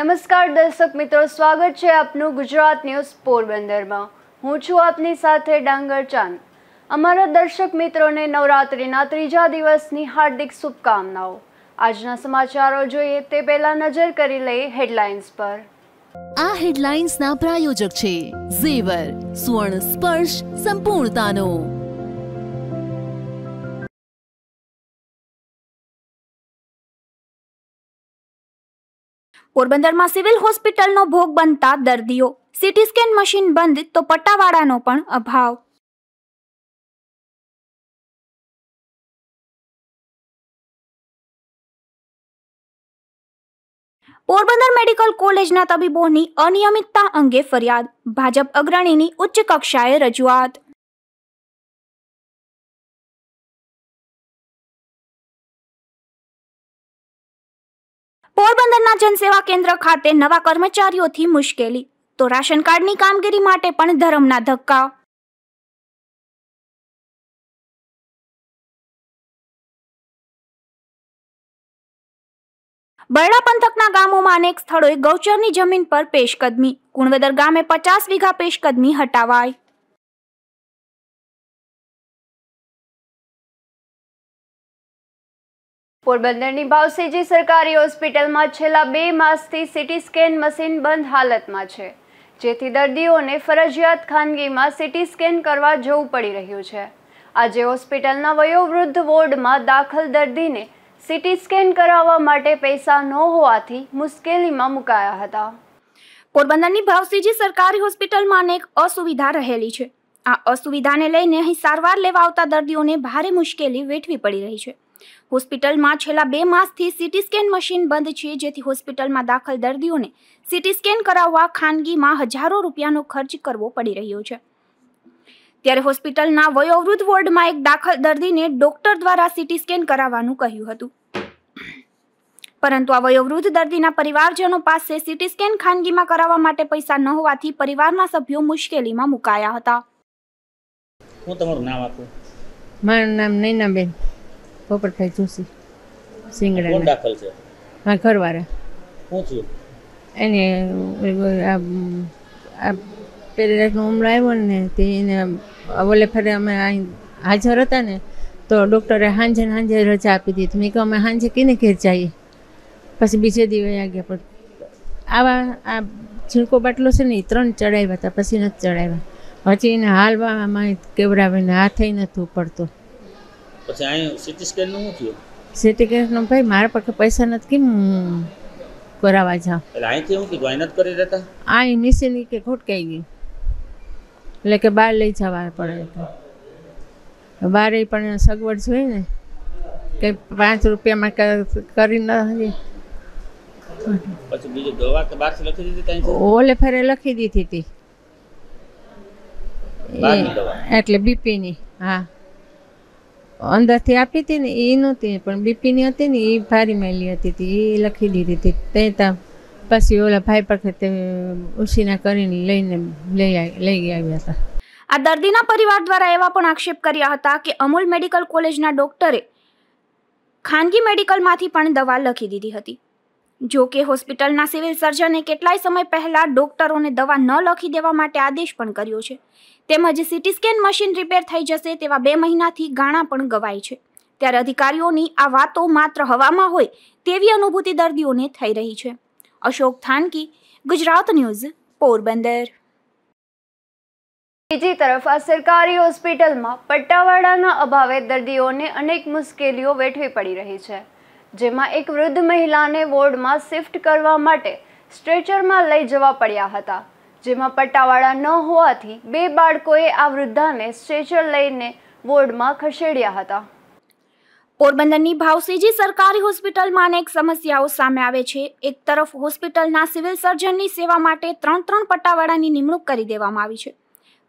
નમસ્કાર દર્શક મિત્રો, સ્વાગત છે આપનું ગુજરાત ન્યૂઝ પોરબંદરમાં. હું છું આપની સાથે ડાંગર ચાંદ. અમારા દર્શક મિત્રોને નવરાત્રિના ત્રીજા દિવસની હાર્દિક શુભકામનાઓ. આજના સમાચારો જોઈએ તે પહેલા નજર કરી લઈએ હેડલાઇન્સ પર. આ હેડલાઇન્સના પ્રાયોજક છે ઝેવર, સુવર્ણ સ્પર્શ સંપૂર્ણતાનો. પોરબંદરમાં સિવિલ હોસ્પિટલનો ભોગ બનતા દર્દીઓ. સીટી સ્કેન મશીન બંધ તો પટ્ટાવાળાનો પણ અભાવ. પોરબંદર મેડિકલ કોલેજના તબીબોની અનિયમિતતા અંગે ફરિયાદ. ભાજપ અગ્રણીની ઉચ્ચ કક્ષાએ રજૂઆત. પોરબંદરના જનસેવા કેન્દ્ર ખાતે નવા કર્મચારીઓથી મુશ્કેલી. તો રાશન કાર્ડની કામગીરી માટે પણ ધરમના ધક્કા. બરડા પંથકના ગામોમાં અનેક સ્થળોએ ગૌચરની જમીન પર પેશકદમી. કુણવેદર ગામે પચાસ વીઘા પેશકદમી હટાવાઈ પોરબંદરની ભાવસીજી સરકારી હોસ્પિટલમાં છેલ્લા બે માસથી સિટી સ્કેન મશીન બંધ હાલતમાં છે, જેથી દર્દીઓને ફરજિયાત ખાનગીમાં સિટી સ્કેન કરવા જવું પડી રહ્યું છે. આજે હોસ્પિટલના વયોવૃદ્ધ વોર્ડમાં દાખલ દર્દીને સિટી સ્કેન કરાવવા માટે પૈસા ન હોવાથી મુશ્કેલીમાં મુકાયા હતા. પોરબંદરની ભાવસીજી સરકારી હોસ્પિટલમાં અનેક અસુવિધા રહેલી છે. આ અસુવિધાને લઈને અહીં સારવાર લેવા આવતા દર્દીઓને ભારે મુશ્કેલી વેઠવી પડી રહી છે. હોસ્પિટલમાં છેલ્લા બે માસથી સીટી સ્કેન મશીન બંધ છે જેથી હોસ્પિટલમાં દાખલ દર્દીઓને સીટી સ્કેન કરાવવા ખાનગીમાં હજારો રૂપિયાનો ખર્ચ કરવો પડી રહ્યો છે. ત્યારે હોસ્પિટલના વયોવૃદ્ધ વોર્ડમાં એક દાખલ દર્દીને ડોક્ટર દ્વારા સીટી સ્કેન કરાવવાનું કહ્યું હતું. પરંતુ આ વયોવૃદ્ધ દર્દીના પરિવારજનો પાસે સીટી સ્કેન ખાનગીમાં કરાવવા માટે પૈસા ન હોવાથી પરિવારના સભ્યો મુશ્કેલીમાં મુકાયા હતા. હું તમારું નામ આપું? મારું નામ નૈનાબેન. પોપટભાઈ જોશી સિંગડા દાખલ છે? હા ઘરવાળા. થયું એને આ પેરેલાસનો હુમલો આવ્યો ને તે એને ઓલે ફરે અમે અહીં હાજર હતા ને તો ડૉક્ટરે સાંજે સાંજે રજા આપી દીધી. મેં કહ્યું અમે સાંજે કીને ઘેર જઈએ? પછી બીજે દિવસે ગયા પણ આવા આ ઝીણકો બાટલો છે ને એ ત્રણ ચડાવ્યા હતા પછી નથી ચડાવ્યા. પછી એને હાલવામાં કેવડાવીને હાથે નથી ઉપડતો. પછી અહીં સિટી સ્કેનનું શું થયું? સિટી સ્કેનનું ભાઈ મારા પાસે પૈસા નથી કેમ કરાવવા જાઉં. એટલે અહીંથી હું કીધું અહીં નથી કરી રહેતા? અહીં મિશન કે ખોટકાઈ ગઈ. એટલે કે બહાર લઈ જવા પડે તો. બારે પણ સગવડ જોઈએ ને. કે પાંચ રૂપિયામાં કરી ન પછી બીજું દવા કે બહારથી લખી દીધી ત્યાંથી ઓલે ફેરે લખી દીધી હતી એટલે બીપીની હા. અંદરથી આપી હતી ને એ નહોતી, પણ બીપીની હતી ને એ ભારી મેલી હતી એ લખી દીધી હતી. તે ત્યાં પછી ઓલા ભાઈ પાસે તે ઉછીના કરીને લઈને લઈ લઈ આવ્યા હતા. આ દર્દીના પરિવાર દ્વારા એવા પણ આક્ષેપ કર્યા હતા કે અમૂલ મેડિકલ કોલેજના ડોક્ટરે ખાનગી મેડિકલમાંથી પણ દવા લખી દીધી હતી. જો કે હોસ્પિટલના સિવિલ સર્જને કેટલાય સમય પહેલા ડોક્ટરોને દવા ન લખી દેવા માટે આદેશ પણ કર્યો છે. તેમજ સીટી સ્કેન મશીન રિપેર થઈ જશે તેવા બે મહિનાથી ગાણા પણ ગવાય છે. ત્યારે અધિકારીઓની આ વાતો માત્ર હવામાં હોય તેવી અનુભૂતિ દર્દીઓને થઈ રહી છે. અશોક થાનકી, ગુજરાત ન્યૂઝ, પોરબંદર. બીજી તરફ આ સરકારી હોસ્પિટલમાં પટ્ટાવાળાના અભાવે દર્દીઓને અનેક મુશ્કેલીઓ વેઠવી પડી રહી છે. જેમાં એક વૃદ્ધ મહિલાને વોર્ડમાં શિફ્ટ કરવા માટે સ્ટ્રેચરમાં લઈ જવા પડ્યા હતા. જેમાં પટ્ટાવાળા ન હોવાથી બે બાળકોએ આ વૃદ્ધાને સ્ટ્રેચર લઈને વોર્ડમાં ખસેડ્યા હતા. પોરબંદરની ભાવસીજી સરકારી હોસ્પિટલમાં અનેક સમસ્યાઓ સામે આવે છે. એક તરફ હોસ્પિટલના સિવિલ સર્જનની સેવા માટે ત્રણ ત્રણ પટ્ટાવાળાની નિમણૂક કરી દેવામાં આવી છે.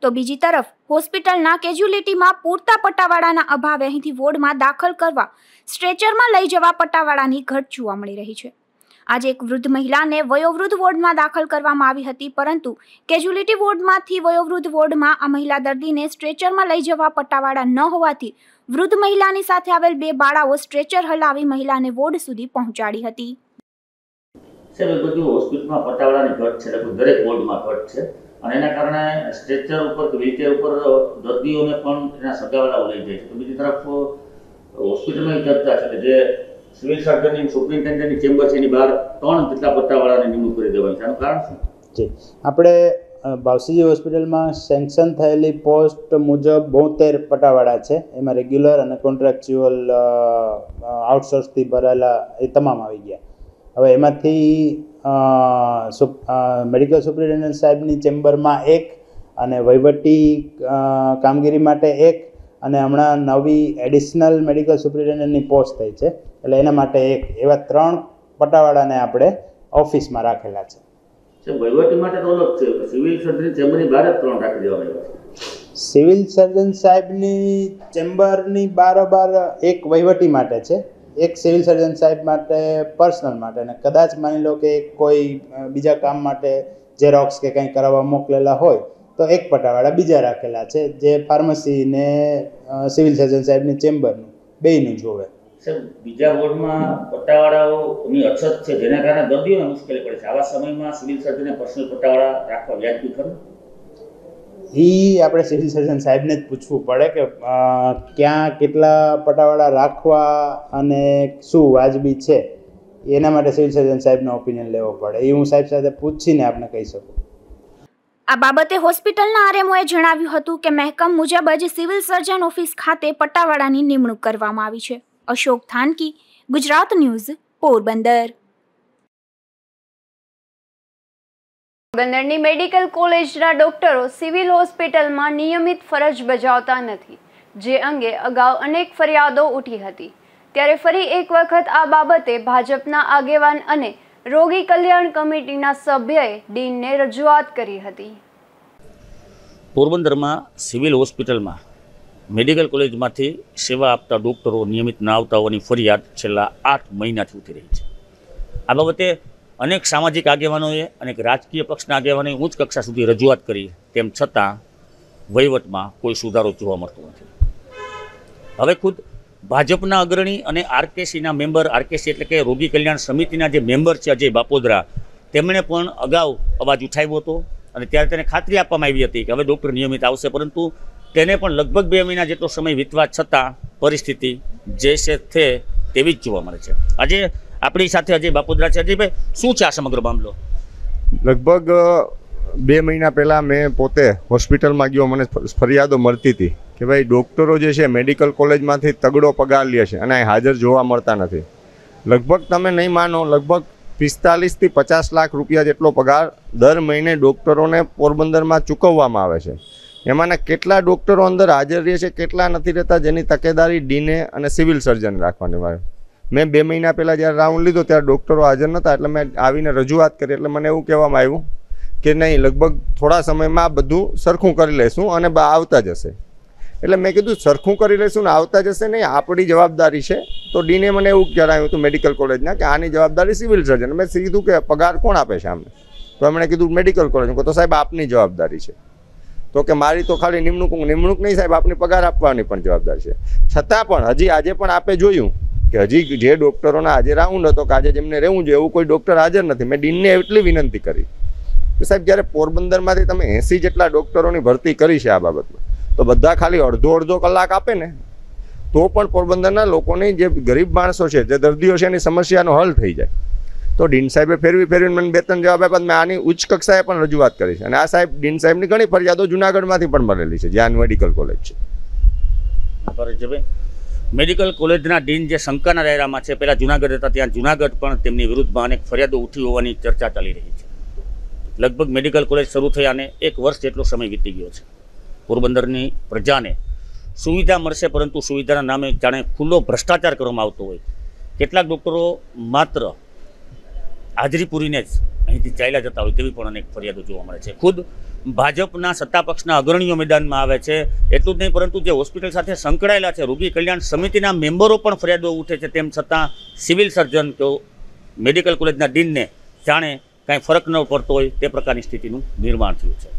તો બીજી તરફ, હોસ્પિટલના કેજ્યુલિટીમાં પૂરતા પટ્ટાવાળાના અભાવે અહીંથી વોર્ડમાં દાખલ કરવા, સ્ટ્રેચરમાં લઈ જવા પટ્ટાવાળાની ઘટ જોવા મળી રહી છે. આજે એક વૃદ્ધ મહિલાને વયોવૃદ્ધ વોર્ડમાં દાખલ કરવામાં આવી હતી, પરંતુ કેજ્યુલિટી વોર્ડમાંથી વયોવૃદ્ધ વોર્ડમાં આ મહિલા દર્દીને સ્ટ્રેચરમાં લઈ જવા પટ્ટાવાળા ન હોવાથી વૃદ્ધ મહિલાની સાથે આવેલ બે બાળાઓ સ્ટ્રેચર હલાવી મહિલાને વોર્ડ સુધી પહોંચાડી હતી. સાહેબ બધું હોસ્પિટલમાં પટાવાળાની ઘટ છે દરેક વોર્ડમાં ઘટ છે. અને એના કારણે સ્ટ્રેચર ઉપર વ્હીલચેર ઉપર દર્દીઓને પણ એના સગાવાલાઓ લઈ જાય છે. તો બીજી તરફ હોસ્પિટલમાં ચર્ચા છે કે જે સિવિલ સર્જનની સુપ્રિન્ટેન્ડન્ટની ચેમ્બર છે એની બહાર ત્રણ જેટલા પટ્ટાવાળાની નિમણૂક કરી દેવાની છે. આનું કારણ શું? જી. આપણે ભાવસીજી હોસ્પિટલમાં સેન્કશન થયેલી પોસ્ટ મુજબ બોતેર પટાવાળા છે. એમાં રેગ્યુલર અને કોન્ટ્રાક્ચ્યુઅલ આઉટસોર્સથી ભરાયેલા એ તમામ આવી ગયા. હવે એમાંથી મેડિકલ સુપ્રિન્ટેન્ડન્ટ સાહેબની ચેમ્બરમાં એક અને વહીવટી કામગીરી માટે એક અને હમણાં નવી એડિશનલ મેડિકલ સુપ્રિન્ટેન્ડન્ટની પોસ્ટ થઈ છે. એટલે એના માટે એક. એવા ત્રણ પટાવાળાને આપણે ઓફિસમાં રાખેલા છે. વહીવટી માટે તો અલગ છે. સિવિલ સર્જનની ચેમ્બરની બહાર જ ત્રણ રાખી દેવામાં આવ્યા સિવિલ સર્જન સાહેબની ચેમ્બરની બારોબાર એક વહીવટી માટે છે. એક સિવિલ સર્જન સાહેબ માટે પર્સનલ માટે અને કદાચ માની લો કે કોઈ બીજા કામ માટે ઝેરોક્સ કે કંઈ કરાવવા મોકલેલા હોય, તો એક પટાવાળા બીજા રાખેલા છે, જે ફાર્મસી ને સિવિલ સર્જન સાહેબની ચેમ્બરનું, બેયનું જોવે બીજા વોર્ડમાં પટ્ટાવાળાઓની અછત છે, જેના કારણે દર્દીઓને મુશ્કેલી પડે છે. આવા સમયમાં સિવિલ સર્જને પર્સનલ પટ્ટાવાળા રાખવા વ્યાજબી ખરું? એ આપણે સિવિલ સર્જન સાહેબને જ પૂછવું પડે કે ક્યાં કેટલા પટાવાળા રાખવા અને શું વાજબી છે? એના માટે સિવિલ સર્જન સાહેબનો ઓપિનિયન લેવો પડે. એ હું સાહેબ સાથે પૂછીને આપને કહી શકું. આ બાબતે હોસ્પિટલના આરએમઓએ જણાવ્યું હતું કે મહેકમ મુજબ જ સિવિલ સર્જન ઓફિસ ખાતે પટ્ટાવાળાની નિમણૂક કરવામાં આવી છે. અશોક થાનકી, ગુજરાત ન્યૂઝ, પોરબંદર. પોરબંદરની મેડિકલ કોલેજના ડોક્ટરો સિવિલ હોસ્પિટલમાં નિયમિત ફરજ બજાવતા નથી, જે અંગે અગાઉ અનેક ફરિયાદો ઉઠી હતી. ત્યારે ફરી એક વખત આ બાબતે ભાજપના આગેવાન અને રોગી કલ્યાણ કમિટીના સભ્યએ ડીનને રજૂઆત કરી હતી. પોરબંદરમાં સિવિલ હોસ્પિટલમાં મેડિકલ કોલેજમાંથી સેવા આપતા ડોક્ટરો નિયમિત ના આવતા હોવાની ફરિયાદ છેલ્લા આઠ મહિનાથી ઉઠી રહી છે. આ બાબતે અનેક સામાજિક આગેવાનોએ અનેક રાજકીય પક્ષના આગેવાનોએ ઉચ્ચ કક્ષા સુધી રજૂઆત કરી. તેમ છતાં વહીવટમાં કોઈ સુધારો જોવા મળતો નથી. હવે ખુદ ભાજપના અગ્રણી અને આરકેસીના મેમ્બર, આરકેસી એટલે કે રોગી કલ્યાણ સમિતિના જે મેમ્બર છે અજય બાપોદરા, તેમણે પણ અગાઉ અવાજ ઉઠાવ્યો હતો અને ત્યારે તેને ખાતરી આપવામાં આવી હતી કે હવે ડૉક્ટર નિયમિત આવશે, પરંતુ તેને પણ લગભગ બે મહિના જેટલો સમય વીતવા છતાં પરિસ્થિતિ જે છે તે તેવી જ જોવા મળે છે. આજે આપણી સાથે અજય બાપુદરા છે. અજયભાઈ, શું છે આ સમગ્ર મામલો? લગભગ બે મહિના પહેલાં મેં પોતે હોસ્પિટલમાં ગયો. મને ફરિયાદો મળતી હતી કે ભાઈ, ડૉક્ટરો જે છે, મેડિકલ કોલેજમાંથી તગડો પગાર લે છે અને હાજર જોવા મળતા નથી. લગભગ તમે નહીં માનો, લગભગ પિસ્તાલીસથી પચાસ લાખ રૂપિયા જેટલો પગાર દર મહિને ડૉક્ટરોને પોરબંદરમાં ચૂકવવામાં આવે છે. એમાંના કેટલા ડૉક્ટરો અંદર હાજર રહે છે, કેટલા નથી રહેતા, જેની તકેદારી ડીને અને સિવિલ સર્જન રાખવાની હોય. મેં બે મહિના પહેલાં જ્યારે રાઉન્ડ લીધો ત્યારે ડૉક્ટરો હાજર નહોતા એટલે મેં આવીને રજૂઆત કરી એટલે મને એવું કહેવામાં આવ્યું કે નહીં, લગભગ થોડા સમયમાં આ બધું સરખું કરી લઈશું અને બા આવતા જશે. એટલે મેં કીધું સરખું કરી લઈશું ને આવતા જશે નહીં, આપણી જવાબદારી છે. તો ડીને મને એવું જણાવ્યું હતું મેડિકલ કોલેજના કે આની જવાબદારી સિવિલ સર્જન મેં કીધું કે પગાર કોણ આપે છે આમને તો એમણે કીધું મેડિકલ કોલેજ તો સાહેબ, આપની જવાબદારી છે. તો કે મારી તો ખાલી નિમણૂક નિમણૂક નહીં સાહેબ, આપની પગાર આપવાની પણ જવાબદારી છે. છતાં પણ હજી આજે પણ આપે જોયું. કે હજી જે ડૉક્ટરોના આજે રાઉન્ડ હતો કે આજે જેમને રહેવું જોઈએ, એવું કોઈ ડૉક્ટર હાજર નથી. મેં ડીનને એટલી વિનંતી કરી કે સાહેબ, જ્યારે પોરબંદરમાંથી તમે એંસી જેટલા ડૉક્ટરોની ભરતી કરી છે આ બાબતમાં, તો બધા ખાલી અડધો અડધો કલાક આપે ને. તો પણ પોરબંદરના લોકોની જે ગરીબ માણસો છે, જે દર્દીઓ છે, એની સમસ્યાનો હલ થઈ જાય. તો ડીન સાહેબે ફેરવી ફેરવીને મને બે ત્રણ જવાબ આપ્યા, મેં આની ઉચ્ચ કક્ષાએ પણ રજૂઆત કરી છે. અને આ સાહેબ, ડીન સાહેબની ઘણી ફરિયાદો જુનાગઢમાંથી પણ મળેલી છે જ્યાં મેડિકલ કોલેજ છે. મેડિકલ કોલેજના ડીન જે શંકાના દાયરામાં છે, પહેલાં જુનાગઢ હતા, ત્યાં જુનાગઢ પણ તેમની વિરુદ્ધમાં અનેક ફરિયાદો ઉઠી હોવાની ચર્ચા ચાલી રહી છે. લગભગ મેડિકલ કોલેજ શરૂ થયાને એક વર્ષ જેટલો સમય વીતી ગયો છે. પોરબંદરની પ્રજાને સુવિધા મળશે, પરંતુ સુવિધાના નામે જાણે ખુલ્લો ભ્રષ્ટાચાર કરવામાં આવતો હોય. કેટલાક ડૉક્ટરો માત્ર હાજરી પૂરીને જ અહીંથી ચાલ્યા જતા હોય તેવી પણ અનેક ફરિયાદો જોવા મળે છે. ખુદ ભાજપના સત્તા પક્ષના અગ્રણીઓ મેદાનમાં આવે છે. એટલું જ નહીં, પરંતુ જે હોસ્પિટલ સાથે સંકળાયેલા છે, રોગી કલ્યાણ સમિતિના મેમ્બરો પણ ફરિયાદો ઉઠે છે, તેમ છતાં સિવિલ સર્જન કે મેડિકલ કોલેજના ડીનને જાણે કાંઈ ફરક ન પડતો હોય તે પ્રકારની સ્થિતિનું નિર્માણ થયું છે.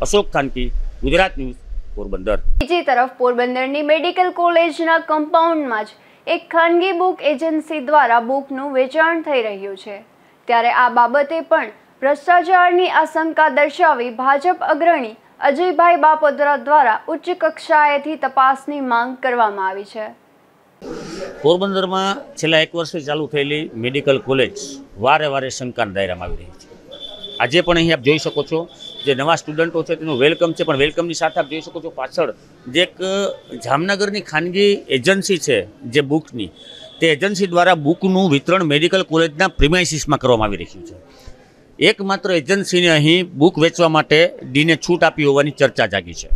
અશોક થાનકી, ગુજરાત ન્યૂઝ, પોરબંદર. બીજી તરફ પોરબંદરની મેડિકલ કોલેજના કમ્પાઉન્ડમાં જ એક ખાનગી બુક એજન્સી દ્વારા બુકનું વેચાણ થઈ રહ્યું છે. ત્યારે આ બાબતે પણ ભ્રષ્ટાચારની આશંકા દર્શાવી ભાજપ અગ્રણી અજયભાઈ બાપોદરા દ્વારા ઉચ્ચ કક્ષાએથી તપાસની માંગ કરવામાં આવી છે. પોરબંદરમાં છેલ્લા એક વર્ષથી ચાલુ થયેલી મેડિકલ કોલેજ વારે વારે શંકાના દાયરામાં આવી રહી છે. આજે પણ અહીં આપ જોઈ શકો છો જે નવા સ્ટુડન્ટો છે તેનું વેલકમ છે, પણ વેલકમની સાથે આપ જોઈ શકો છો પાછળ જે એક જામનગરની ખાનગી એજન્સી છે જે બુકની, તે એજન્સી દ્વારા બુકનું વિતરણ મેડિકલ કોલેજના પ્રિમાઇસીસમાં કરવામાં આવી રહ્યું છે. એકમાત્ર એજન્સીને અહીં બુક વેચવા માટે ડીને છૂટ આપી હોવાની ચર્ચા જાગી છે.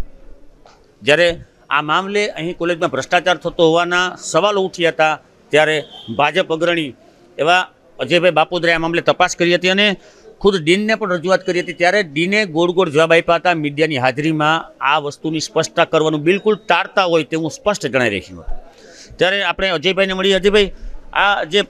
જ્યારે આ મામલે અહીં કોલેજમાં ભ્રષ્ટાચાર થતો હોવાના સવાલો ઉઠ્યા હતા, ત્યારે ભાજપ અગ્રણી એવા અજયભાઈ બાપોદરે આ મામલે તપાસ કરી હતી અને ખુદ ડીનને પણ રજૂઆત કરી હતી. ત્યારે ડીને ગોળ ગોળ જવાબ આપ્યા હતા, મીડિયાની હાજરીમાં આ વસ્તુની સ્પષ્ટતા કરવાનું બિલકુલ ટાળતા હોય તેવું સ્પષ્ટ જણાઈ રહ્યું હતું. ત્યારે આપણે અજયભાઈને મળીએ. અજયભાઈ, આ જે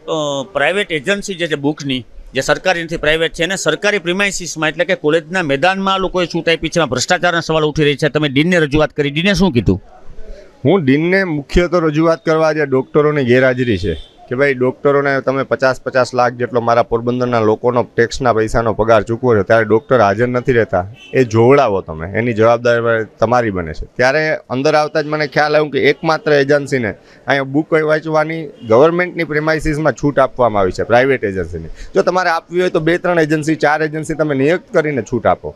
પ્રાઇવેટ એજન્સી જે છે બુકની જે સરકારી નથી પ્રાઇવેટ છે અને સરકારી પ્રિમાઇસીસમાં એટલે કે કોલેજના મેદાનમાં લોકોએ છૂટ આપી છે ભ્રષ્ટાચારના સવાલ ઉઠી રહી છે. તમે ડીનને રજૂઆત કરી. ડીને શું કીધું? હું ડીનને મુખ્ય તો રજૂઆત કરવા જે ડૉક્ટરોની ગેરહાજરી છે. કે ભાઈ, ડૉક્ટરોને તમે પચાસ પચાસ લાખ જેટલો મારા પોરબંદરના લોકોનો ટેક્સના પૈસાનો પગાર ચૂકવો છો, ત્યારે ડૉક્ટર હાજર નથી રહેતા. એ જોવડાવો તમે. એની જવાબદારી તમારી બને છે. ત્યારે અંદર આવતા જ મને ખ્યાલ આવ્યું કે એકમાત્ર એજન્સીને અહીંયા બુક વાંચવાની ગવર્મેન્ટની પ્રેમાઇસીસમાં છૂટ આપવામાં આવી છે, પ્રાઇવેટ એજન્સીની. જો તમારે આપવી હોય તો બે ત્રણ એજન્સી, ચાર એજન્સી તમે નિયુક્ત કરીને છૂટ આપો.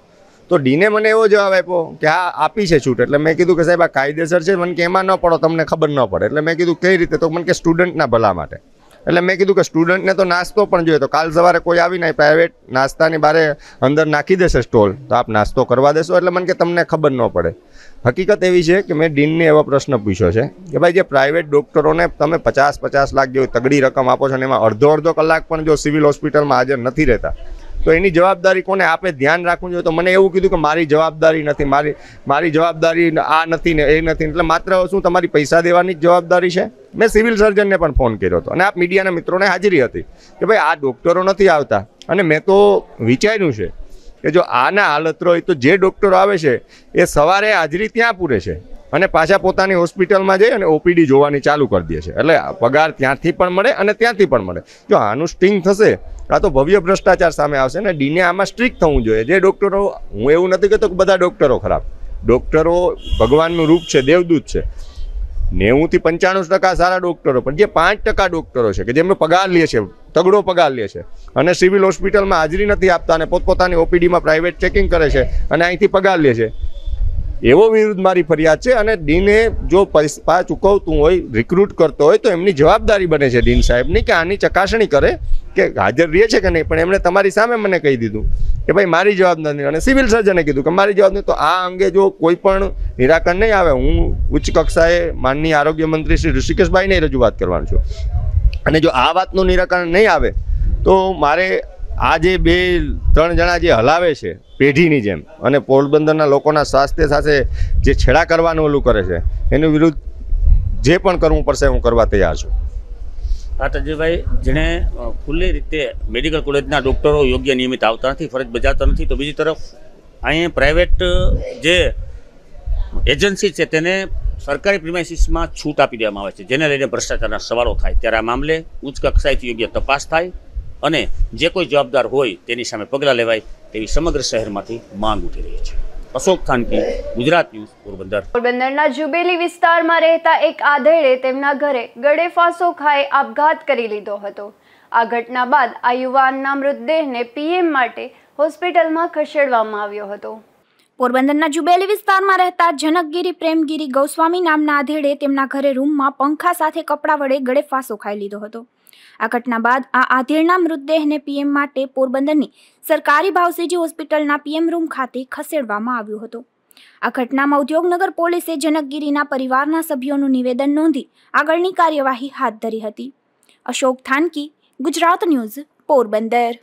તો ડીને મને એવો જવાબ આપ્યો કે હા, આપી છે છૂટ. એટલે મેં કીધું કે સાહેબ, આ કાયદેસર છે, મને કે એમાં ન પડો, તમને ખબર ન પડે. એટલે મેં કીધું, કઈ રીતે? તો મને કે સ્ટુડન્ટના ભલા માટે. એટલે મેં કીધું કે સ્ટુડન્ટને તો નાસ્તો પણ જોઈએ. તો કાલ સવારે કોઈ આવી નહીં પ્રાઇવેટ નાસ્તાની બારે અંદર નાખી દેશે સ્ટોલ. તો આપ નાસ્તો કરવા દેશો. એટલે મને કે તમને ખબર ન પડે. હકીકત એવી છે કે મેં ડીનને એવો પ્રશ્ન પૂછ્યો છે કે ભાઈ, જે પ્રાઇવેટ ડૉક્ટરોને તમે પચાસ પચાસ લાખ જેવી તગડી રકમ આપો છો ને એમાં અડધો અડધો કલાક પણ જો સિવિલ હોસ્પિટલમાં હાજર નથી રહેતા તો એની જવાબદારી કોને? આપે ધ્યાન રાખવું જોઈએ. તો મને એવું કીધું કે મારી જવાબદારી નથી. મારી મારી જવાબદારી આ નથી ને એ નથી. એટલે માત્ર શું તમારી પૈસા દેવાની જ જવાબદારી છે? મેં સિવિલ સર્જનને પણ ફોન કર્યો હતો. અને આપ મીડિયાના મિત્રોને હાજરી હતી કે ભાઈ, આ ડૉક્ટરો નથી આવતા. અને મેં તો વિચાર્યું છે કે જો આના હાલત હોય તો જે ડૉક્ટરો આવે છે, એ સવારે હાજરી ત્યાં પૂરે છે અને પાછા પોતાની હોસ્પિટલમાં જઈ અને ઓપીડી જોવાની ચાલુ કરી દે છે. એટલે પગાર ત્યાંથી પણ મળે અને ત્યાંથી પણ મળે. જો આનું સ્ટિંગ થશે આ તો ભવ્ય ભ્રષ્ટાચાર સામે આવશે ને ડીને આમાં સ્ટ્રિક્ટ થવું જોઈએ. જે ડૉક્ટરો હું એવું નથી કહેતો કે બધા ડૉક્ટરો ખરાબ. ડૉક્ટરો ભગવાનનું રૂપ છે, દેવદૂત છે. નેવુંથી પંચાણું ટકા સારા ડૉક્ટરો પણ જે પાંચ ટકા ડૉક્ટરો છે, કે જેમનો પગાર લે છે, તગડો પગાર લે છે, અને સિવિલ હોસ્પિટલમાં હાજરી નથી આપતા અને પોતપોતાની ઓપીડીમાં પ્રાઇવેટ ચેકિંગ કરે છે અને અહીંથી પગાર લે છે. એવો વિરુદ્ધ મારી ફરિયાદ છે અને ડીને જો પૈસા ચૂકવતું હોય રિક્રુટ કરતો હોય, તો એમની જવાબદારી બને છે ડીન સાહેબની કે આની ચકાસણી કરે કે હાજર રહે છે કે નહીં? પણ એમણે તમારી સામે મને કહી દીધું કે ભાઈ, મારી જવાબ નથી અને સિવિલ સર્જને કીધું કે મારી જવાબદારી તો આ અંગે જો કોઈ પણ નિરાકરણ નહીં આવે, હું ઉચ્ચ કક્ષાએ માનનીય આરોગ્ય મંત્રી શ્રી ઋષિકેશભાઈને રજૂઆત કરવાનું છું. અને જો આ વાતનું નિરાકરણ નહીં આવે, તો મારે આ જે બે, ત્રણ જણા જે હલાવે છે, પેઢીની જેમ, અને પોરબંદરના લોકોના સ્વાસ્થ્ય સાથે જે છેડા કરવાનું ઓલું કરે છે, એનું વિરુદ્ધ જે પણ કરવું પડશે, હું કરવા તૈયાર છું. આ તજયભાઈ જેણે ખુલ્લી રીતે મેડિકલ કોલેજના ડૉક્ટરો યોગ્ય નિયમિત આવતા નથી, ફરજ બજાવતા નથી, તો બીજી તરફ અહીં પ્રાઇવેટ, જે એજન્સી છે તેને સરકારી પ્રિમાઇસીસમાં છૂટ આપી દેવામાં આવે છે, જેને લઈને ભ્રષ્ટાચારના સવાલો થાય. ત્યારે આ મામલે ઉચ્ચ કક્ષાએથી યોગ્ય તપાસ થાય અને જે કોઈ જવાબદાર હોય તેની સામે પગલાં લેવાય તેવી સમગ્ર શહેરમાંથી માંગ ઉઠી રહી છે. અશોક થાનકી ગુજરાત ન્યૂઝ પોરબંદર. પોરબંદરના જુબેલી વિસ્તારમાં રહેતા એક આધેડે તેમના ઘરે ગળે ફાંસો ખાઈ આપઘાત કરી લીધો હતો. આ ઘટના બાદ આ યુવાનના મૃતદેહને પીએમ માટે હોસ્પિટલમાં ખસેડવામાં આવ્યો હતો. પોરબંદરના જુબેલી વિસ્તારમાં રહેતા જનકગીરી પ્રેમગીરી ગૌસ્વામી નામના આધેડે તેમના ઘરે રૂમમાં પંખા સાથે કપડા વડે ગળે ફાંસો ખાઈ લીધો હતો. આ ઘટના બાદ આ આધેડના મૃતદેહને પીએમ માટે પોરબંદરની સરકારી ભાવસેજી હોસ્પિટલના પીએમ રૂમ ખાતે ખસેડવામાં આવ્યો હતો. આ ઘટનામાં ઉદ્યોગનગર પોલીસે જનકગીરીના પરિવારના સભ્યોનું નિવેદન નોંધી આગળની કાર્યવાહી હાથ ધરી હતી. અશોક થાનકી, ગુજરાત ન્યૂઝ, પોરબંદર.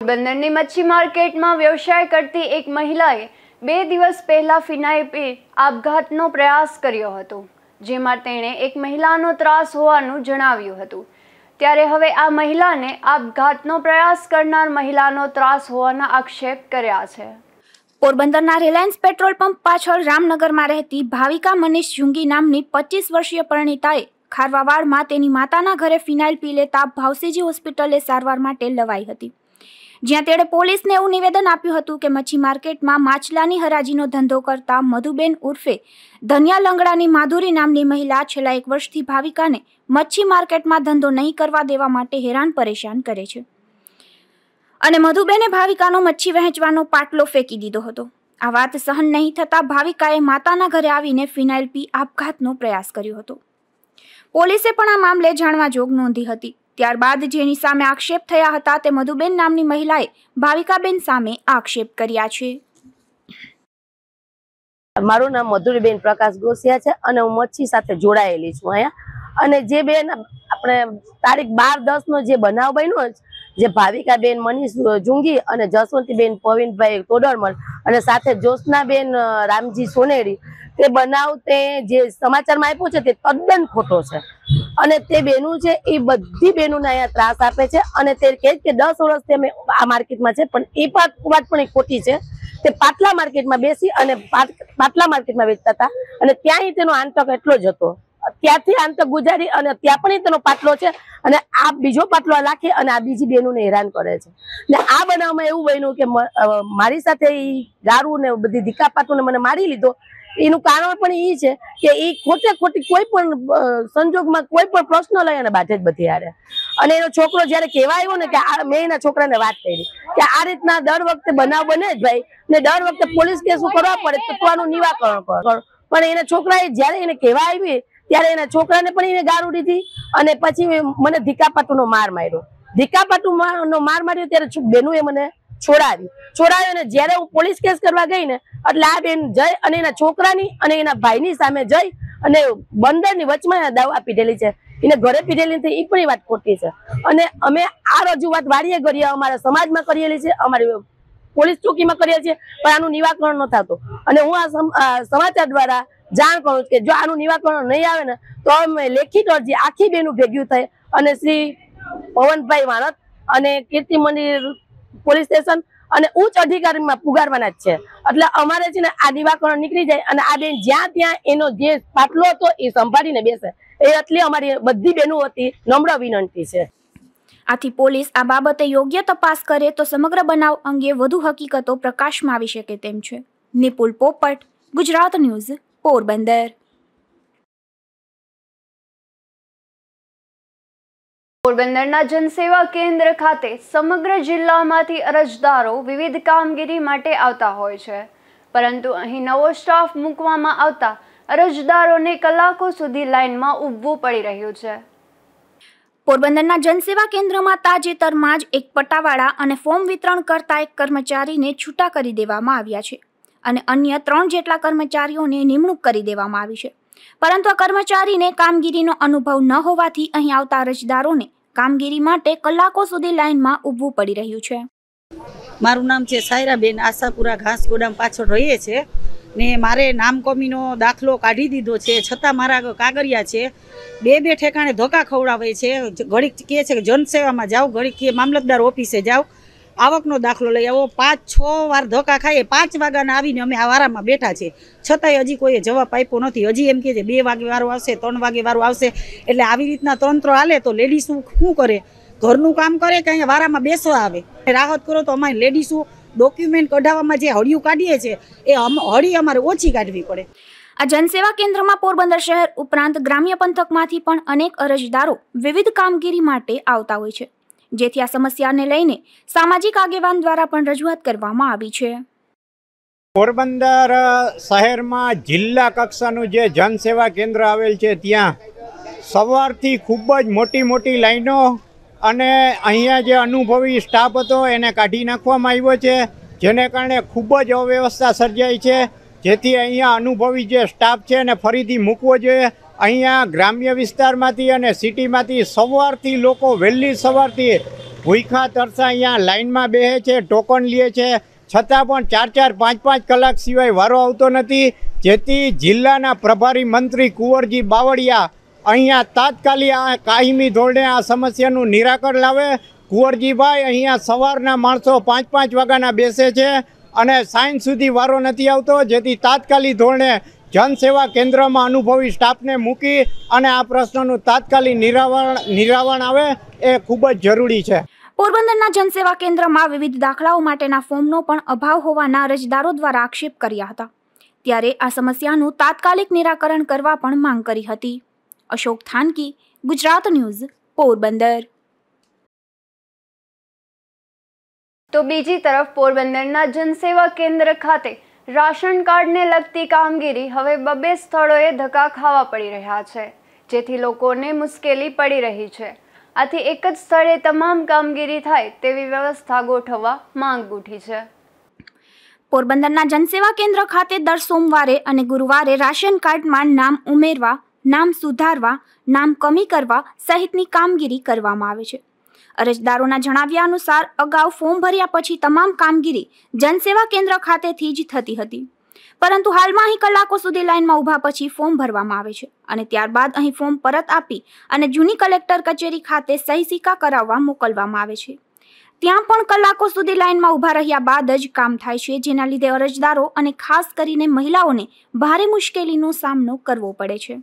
પોરબંદરની મચ્છી માર્કેટમાં વ્યવસાય કરતી એક મહિલાએ બે દિવસ પહેલા ફિનાઇપે આપઘાતનો પ્રયાસ કર્યો હતો. જેમાં તેણે એક મહિલાનો ત્રાસ હોવાનું જણાવ્યું હતું. ત્યારે હવે આ મહિલાને આપઘાતનો પ્રયાસ કરનાર મહિલાનો ત્રાસ હોવાના આક્ષેપ કર્યા છે. પોરબંદરના રિલાયન્સ પેટ્રોલ પંપ પાછળ રામનગરમાં રહેતી ભાવિકા મનીષ જુંગી નામની પચીસ વર્ષીય પરિણીતાએ ખારવાવાડમાં તેની માતાના ઘરે ફિનાઇલ પી લેતા ભાવસીજી હોસ્પિટલે સારવાર માટે લવાઈ હતી. જ્યાં તેણે પોલીસને એવું નિવેદન આપ્યું હતું કે મચ્છી માર્કેટમાં માછલાની હરાજીનો ધંધો કરતા મધુબેન ઉર્ફે ધન્યા લંગડાની માધુરી નામની મહિલા છેલ્લા એક વર્ષથી ભાવિકાને મચ્છી માર્કેટમાં ધંધો નહીં કરવા દેવા માટે હેરાન પરેશાન કરે છે. અને મધુબેને ભાવિકાનો મચ્છી વહેંચવાનો પાટલો ફેંકી દીધો હતો. આ વાત સહન નહીં થતાં ભાવિકાએ માતાના ઘરે આવીને ફિનાઇલ પી આપઘાતનો પ્રયાસ કર્યો હતો. પોલીસે પણ આ મામલે જાણવા જોગ નોંધી હતી. ત્યારબાદ જેની સામે આક્ષેપ થયા હતા તે મધુબેન નામની મહિલાએ ભાવિકાબેન સામે આક્ષેપ કર્યા છે. મારું નામ મધુરીબેન પ્રકાશ ગોસિયા છે અને હું મચ્છી સાથે જોડાયેલી છું અહીંયા. અને જે બેન આપણે તારીખ બાર દસ નો જે બનાવ બન્યો જે ભાવિકાબેન મનીષ જુંગી અને જસવંતીબેન પવિનભાઈ તોડરમલ અને સાથે જ્યોત્સનાબેન બેન રામજી સોનેરી, તે બનાવ તે જે સમાચારમાં આપ્યો છે તે તદ્દન ખોટો છે. અને તે બેનું છે, એ બધી બેનોને અહીંયા ત્રાસ આપે છે અને તે કહે કે દસ વર્ષથી અમે આ માર્કેટમાં છે, પણ એ વાત પણ ખોટી છે. તે પાટલા માર્કેટમાં બેસી અને પાટ- પાટલા માર્કેટમાં વેચતા હતા અને ત્યાંય તેનો આંતક એટલો જ હતો. ત્યાંથી આંતક ગુજારી અને ત્યાં પણ તેનો પાટલો છે અને આ બીજો પાટલો રાખી અને આ બીજી બેનોને હેરાન કરે છે. ને આ બનાવમાં એવું બન્યું કે મારી સાથે એ ગારું ને બધી ધીકા પાટુને મને મારી લીધો. એનું કારણ પણ એ છે કે એ ખોટે ખોટી કોઈ પણ સંજોગમાં કોઈ પણ પ્રશ્ન લઈ અને બાજે જ બધી હારે. અને એનો છોકરો જયારે કહેવા આવ્યો ને કે મેં એના છોકરાને વાત કરી કે આ રીતના દર વખતે બનાવ બને જ ભાઈ ને દર વખતે પોલીસ કેસ કરવા પડે, તો તું નિવાકરણ કર. પણ એના છોકરાએ જયારે એને કહેવા આવી ત્યારે એના છોકરાને પણ એને ગારું દીધી અને પછી મને ધીકાપાટુનો માર માર્યો. ધીકાપાટુ નો માર માર્યો ત્યારે બેનું એ મને છોડાવી. છોડાવ્યો અને જ્યારે હું પોલીસ કેસ કરવા ગઈ ને, એટલે આ બેન જઈ અને એના છોકરાની અને એના ભાઈની સામે જઈ અને બંદરની વચમાં દાવા પીધેલી છે. એને ઘરે પીધેલી નથી એ પણ વાત ખોટી છે. અને અમે આ રજૂઆત વાડીએ કરીએ અમારા સમાજમાં કરેલી છે, અમારી પોલીસ ચોકીમાં કરીએ છીએ પણ આનું નિવાકરણ ન થતું. અને હું આ સમાચાર દ્વારા જાણ કરું કે જો આનું નિવાકરણ નહીં આવે ને, તો અમે લેખિત અરજી આખી બેનું ભેગ્યું થાય. અને શ્રી પવનભાઈ વાણત અને કીર્તિ મંદિર પોલીસ સ્ટેશન અને ઉચ્ચ અધિકારીમાં પુગારવાના જ છે. એટલે અમારે છે ને આ નિવાકરણ નીકળી જાય અને આ બેન જ્યાં ત્યાં એનો જે પાટલો હતો એ સંભાળીને બેસે. એ એટલી અમારી બધી બહેનો હતી નમ્ર વિનંતી છે. આથી પોલીસ આ બાબતે યોગ્ય તપાસ કરે તો સમગ્ર બનાવ અંગે વધુ હકીકતો પ્રકાશમાં આવી શકે તેમ છે. નિપુલ પોપટ, ગુજરાત ન્યૂઝ. પોરબંદર. પોરબંદરના જનસેવા કેન્દ્ર ખાતે સમગ્ર જિલ્લામાંથી અરજદારો વિવિધ કામગીરી માટે આવતા હોય છે. પરંતુ અહીં નવો સ્ટાફ મૂકવામાં આવતા અરજદારોને કલાકો સુધી લાઇનમાં ઊભવું પડી રહ્યું છે. પોરબંદરના જનસેવા કેન્દ્રમાં તાજેતરમાં જ એક પટ્ટાવાળા અને ફોર્મ વિતરણ કરતા એક કર્મચારીને છૂટા કરી દેવામાં આવ્યા છે. અને અન્ય ત્રણ જેટલા કર્મચારીઓને નિમણૂક કરી દેવામાં આવી છે. પરંતુ આ કર્મચારીને કામગીરીનો અનુભવ ન હોવાથી અહીં આવતા અરજદારોને કામગીરી માટે કલાકો સુધી લાઇનમાં ઊભવું પડી રહ્યું છે. મારું નામ છે સાયરાબેન આશાપુરા ઘાસ ગોડામ પાછળ રહીએ છે ને મારે નામ કોમીનો દાખલો કાઢી દીધો છે. છતાં મારા કાગરિયા છે. બે બે ઠેકાણે ધોકા ખવડાવે છે. ઘડીક કહે છે કે જનસેવામાં જાઓ, ઘડીક કહે મામલતદાર ઓફિસે જાઓ. આવકનો દાખલો લઈ આવો. પાંચ, છ વાર ધોકા ખાઈએ. પાંચ વાગ્યાના આવીને અમે આ વારામાં બેઠા છે છતાંય હજી કોઈએ જવાબ આપ્યો નથી. હજી એમ કહે છે, બે વાગે વારો આવશે, ત્રણ વાગે વારો આવશે. એટલે આવી રીતના તંત્ર હાલે તો લેડીઝ શું કરે? ઘરનું કામ કરે કે અહીંયા વારામાં બેસવા આવે? રાહત કરો તો અમારી લેડીઝો ડોક્યુમેન્ટ કઢાવવામાં જે હળિયું કાઢીએ છીએ, એ હળી અમારે ઓછી કાઢવી પડે. આ જનસેવા કેન્દ્રમાં પોરબંદર શહેર ઉપરાંત ગ્રામ્ય પંથકમાંથી પણ અનેક અરજદારો વિવિધ કામગીરી માટે આવતા હોય છે. જેથી આ સમસ્યાને લઈને સામાજિક આગેવાન દ્વારા પણ રજૂઆત કરવામાં આવી છે. પોરબંદર શહેરમાં જિલ્લા કક્ષાનું જે જનસેવા કેન્દ્ર આવેલ છે, ત્યાં સવારથી ખૂબ જ મોટી મોટી લાઈનો અને અહીંયા જે અનુભવી સ્ટાફ હતો એને કાઢી નાખવામાં આવ્યો છે, જેને કારણે ખૂબ જ અવ્યવસ્થા સર્જાઈ છે. જેથી અહીંયા અનુભવી જે સ્ટાફ છે એને ફરીથી મૂકવો જોઈએ. અહીંયા ગ્રામ્ય વિસ્તારમાંથી અને સિટીમાંથી સવારથી લોકો વહેલી સવારથી ભૂખા તરસા અહીંયા લાઇનમાં બેસે છે, ટોકન લે છે. છતાં પણ ચાર ચાર, પાંચ પાંચ કલાક સિવાય વારો આવતો નથી. જેથી જિલ્લાના પ્રભારી મંત્રી કુંવરજી બાવળિયા અહીંયા તાત્કાલિક આ કાયમી ધોરણે આ સમસ્યાનું નિરાકરણ લાવે. કુંવરજીભાઈ અહીંયા સવારના માણસો પાંચ પાંચ વાગ્યાના બેસે છે અને સાંજ સુધી વારો નથી આવતો. જેથી તાત્કાલિક ધોરણે જનસેવા કેન્દ્રમાં અનુભવી સ્ટાફને મૂકી અને આ પ્રશ્નનું તાત્કાલિક નિરાવરણ નિરાવરણ આવે એ ખૂબ જ જરૂરી છે. પોરબંદરના જનસેવા કેન્દ્રમાં વિવિધ દાખલાઓ માટેના ફોર્મનો પણ અભાવ હોવાના અરજદારો દ્વારા આક્ષેપ કર્યા હતા. ત્યારે આ સમસ્યાનું તાત્કાલિક નિરાકરણ કરવા પણ માંગ કરી હતી. અશોક થાનકી ગુજરાત ન્યૂઝ પોરબંદર. તો બીજી તરફ પોરબંદરના જનસેવા કેન્દ્ર ખાતે રાશન કાર્ડને લગતી કામગીરી હવે બબે સ્થળોએ ધક્કા ખાવા પડી રહ્યા છે, જેથી લોકોને મુશ્કેલી પડી રહી છે. આથી એક જ સ્થળે તમામ કામગીરી થાય તેવી વ્યવસ્થા ગોઠવવા માંગ ઉઠી છે. પોરબંદરના જનસેવા કેન્દ્ર ખાતે દર સોમવારે અને ગુરુવારે રાશન કાર્ડમાં નામ ઉમેરવા, નામ સુધારવા, નામ કમી કરવા સહિતની કામગીરી કરવામાં આવે છે. અરજદારોના જણાવ્યા અનુસાર અગાઉ ફોર્મ ભર્યા પછી તમામ કામગીરી જનસેવા કેન્દ્ર ખાતેથી જ થતી હતી. પરંતુ હાલમાં અહીં કલાકો સુધી લાઇનમાં ઊભા પછી ફોર્મ ભરવામાં આવે છે અને ત્યારબાદ અહીં ફોર્મ પરત આપી અને જૂની કલેક્ટર કચેરી ખાતે સહી સિક્કા કરાવવા મોકલવામાં આવે છે. ત્યાં પણ કલાકો સુધી લાઇનમાં ઊભા રહ્યા બાદ જ કામ થાય છે, જેના લીધે અરજદારો અને ખાસ કરીને મહિલાઓને ભારે મુશ્કેલીનો સામનો કરવો પડે છે.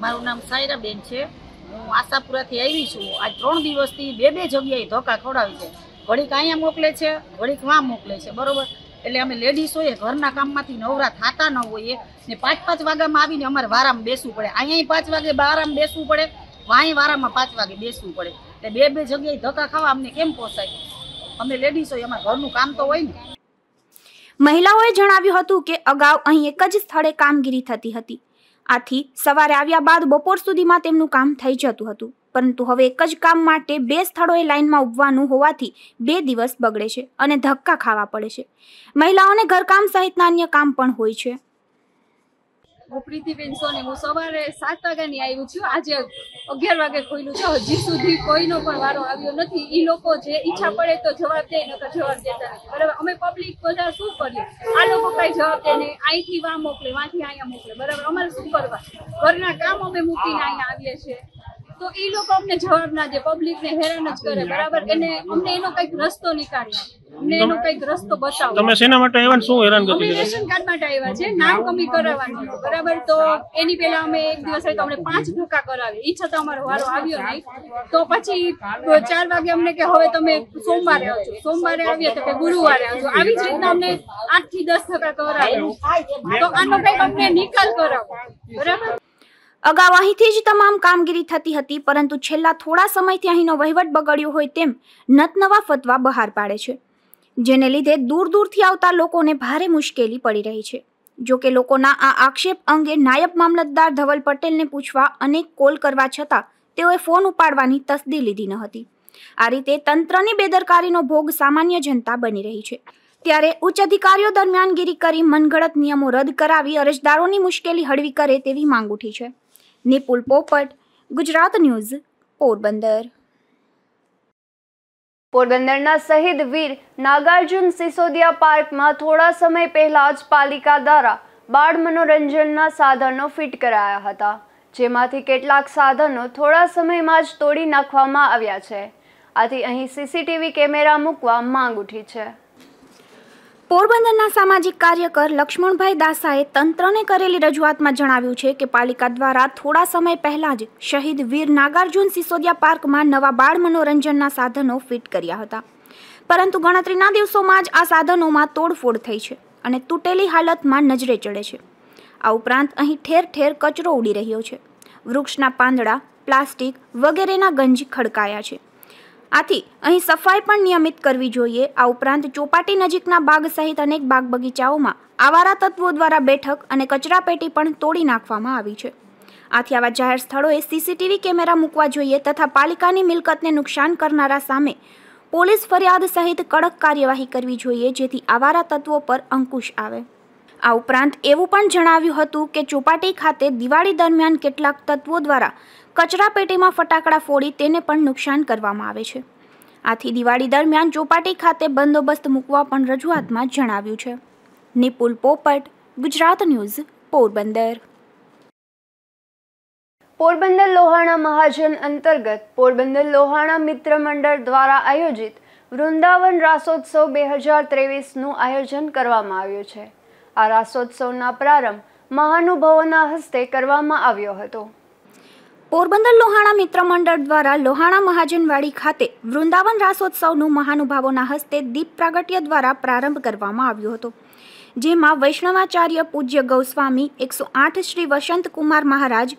મારું નામ સાયરાબેન છે. હું આશાપુરાથી આવી છું. આ ત્રણ દિવસથી બે બે જગ્યાએ ધોકા ખવડાવી છે. ઘડીક અહીંયા મોકલે છે, ઘડીક વાં મોકલે છે, બરોબર? એટલે અમે લેડીઝોએ ઘરના કામમાંથી નવરા થતા ન હોઈએ ને પાંચ પાંચ વાગ્યામાં આવીને અમારે વારામાં બેસવું પડે. અહીંયા પાંચ વાગે બારામ બેસવું પડે, વાંય વારામાં પાંચ વાગે બેસવું પડે. એટલે બે બે જગ્યાએ ધક્કા ખાવા અમને કેમ પોસાય? અમે લેડીઝોએ અમારે ઘરનું કામ તો હોય ને. મહિલાઓએ જણાવ્યું હતું કે અગાઉ અહીં એક જ સ્થળે કામગીરી થતી હતી. આથી સવારે આવ્યા બાદ બપોર સુધીમાં તેમનું કામ થઈ જતું હતું. પરંતુ હવે એક જ કામ માટે બે સ્થળોએ લાઇનમાં ઉભવાનું હોવાથી બે દિવસ બગડે છે અને ધક્કા ખાવા પડે છે. મહિલાઓને ઘરકામ સહિતના અન્ય કામ પણ હોય છે. હું પ્રીતિબેન સોની હું સવારે સાત વાગ્યાની આવ્યું છું. આજે અગિયાર વાગે ખોલ્યું છે. હજી સુધી કોઈનો પણ વારો આવ્યો નથી. એ લોકો જે ઈચ્છા પડે તો જવાબ દે, નકર જવાબ દેતા નથી. બરાબર? અમે પબ્લિક બધા શું કરીએ? આ લોકો કઈ જવાબ દે નહીં. અહીંથી વા મોકલે, વાંથી અહીંયા મોકલે. બરાબર? અમારે શું કરવા? ઘરના કામ અમે મૂકીને અહીંયા આવીએ છીએ. તો એ લોકો અમને જવાબ ના દે. પબ્લિક ને હેરાન જ કરે બરાબર? એને અમને એનો કંઈક રસ્તો નીકાળ્યો અમને એનો કંઈક રસ્તો બતાવો. તમે શેના માટે આવ્યા શું હેરાન અમે રેશન કાર્ડ માટે આવ્યા છે નામ કમી કરાવવાનું બરાબર? તો એની પહેલા અમે એક દિવસ તો અમને પાંચ ધક્કા કરાવી. ઈ છતાં અમારો વારો આવ્યો નહીં. તો પછી ચાર વાગે અમને કે હવે તમે સોમવારે આવજો. સોમવારે આવીએ તો કે ગુરુવારે આવજો. આવી જ રીતના અમને આઠથી દસ ધક્કા કરાવ્યું તો આનો કંઈક અમને નિકાલ કરાવો. બરાબર? અગાઉ અહીંથી જ તમામ કામગીરી થતી હતી, પરંતુ છેલ્લા થોડા સમયથી અહીંનો વહીવટ બગડ્યો હોય તેમ નતનવા ફતવા બહાર પાડે છે, જેને લીધે દૂર દૂરથી આવતા લોકોને ભારે મુશ્કેલી પડી રહી છે. જો કે લોકોના આ આક્ષેપ અંગે નાયબ મામલતદાર ધવલ પટેલને પૂછવા અનેક કોલ કરવા છતાં તેઓએ ફોન ઉપાડવાની તસદી લીધી ન હતી. આ રીતે તંત્રની બેદરકારીનો ભોગ સામાન્ય જનતા બની રહી છે. ત્યારે ઉચ્ચ અધિકારીઓ દરમિયાનગીરી કરી મનગળત નિયમો રદ કરાવી અરજદારોની મુશ્કેલી હળવી કરે તેવી માંગ ઉઠી છે. નિપુલ પોપટ, ગુજરાત ન્યૂઝ, પોરબંદર. પોરબંદરના શહીદ વીર નાગાર્જુન સિસોદિયા પાર્કમાં થોડા સમય પહેલા જ પાલિકા દ્વારા બાળ મનોરંજનના સાધનો ફિટ કરાયા હતા, જેમાંથી કેટલાક સાધનો થોડા સમયમાં જ તોડી નાખવામાં આવ્યા છે. આથી અહીં સીસીટીવી કેમેરા મૂકવા માંગ ઉઠી છે. પોરબંદરના સામાજિક કાર્યકર લક્ષ્મણભાઈ દાસાએ તંત્રને કરેલી રજૂઆતમાં જણાવ્યું છે કે પાલિકા દ્વારા થોડા સમય પહેલા જ શહીદ વીર નાગાર્જુન સિસોદિયા પાર્કમાં નવા બાળ મનોરંજનના સાધનો ફિટ કર્યા હતા. પરંતુ ગણતરીના દિવસોમાં જ આ સાધનોમાં તોડફોડ થઈ છે અને તૂટેલી હાલતમાં નજરે ચડે છે. આ ઉપરાંત અહીં ઠેર ઠેર કચરો ઉડી રહ્યો છે. વૃક્ષના પાંદડા, પ્લાસ્ટિક વગેરેના ગંજ ખડકાયા છે. આથી અહીં સફાઈ પણ નિયમિત કરવી જોઈએ. આ ઉપરાંત ચોપાટી નજીકના બાગ સહિત અનેક બાગ બગીચાઓમાં આવારા તત્વો દ્વારા બેઠક અને કચરાપેટી પણ તોડી નાખવામાં આવી છે. આથી આવા જાહેર સ્થળોએ સીસીટીવી કેમેરા મૂકવા જોઈએ તથા પાલિકાની મિલકતને નુકસાન કરનારા સામે પોલીસ ફરિયાદ સહિત કડક કાર્યવાહી કરવી જોઈએ જેથી આવારા તત્વો પર અંકુશ આવે. આ ઉપરાંત એવું પણ જણાવ્યું હતું કે ચોપાટી ખાતે દિવાળી દરમિયાન કેટલાક તત્વો દ્વારા કચરાપેટીમાં ફટાકડા ફોડી તેને પણ નુકસાન કરવામાં આવે છે. આથી દિવાળી દરમિયાન ચોપાટી ખાતે બંદોબસ્ત મૂકવા પણ રજૂઆતમાં જણાવ્યું છે. નિપુલ પોપટ, ગુજરાત ન્યૂઝ, પોરબંદર. પોરબંદર લોહાણા મહાજન અંતર્ગત પોરબંદર લોહાણા મિત્ર મંડળ દ્વારા આયોજિત વૃંદાવન રાસોત્સવ બે હજાર ત્રેવીસનું આયોજન કરવામાં આવ્યું છે. આ રાસોત્સવના પ્રારંભ મહાનુભાવોના હસ્તે કરવામાં આવ્યો હતો. પોરબંદર લોહાણા મિત્ર મંડળ દ્વારા લોહાણા મહાજનવાડી ખાતે વૃંદાવન રાસોત્સવનું મહાનુભાવોના હસ્તે દીપ પ્રાગટ્ય દ્વારા પ્રારંભ કરવામાં આવ્યો હતો, જેમાં વૈષ્ણવાચાર્ય પૂજ્ય ગૌસ્વામી, એકસો આઠ શ્રી વસંત કુમાર મહારાજ,